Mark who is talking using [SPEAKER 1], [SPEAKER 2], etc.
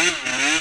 [SPEAKER 1] Mm-hmm.